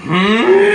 嗯。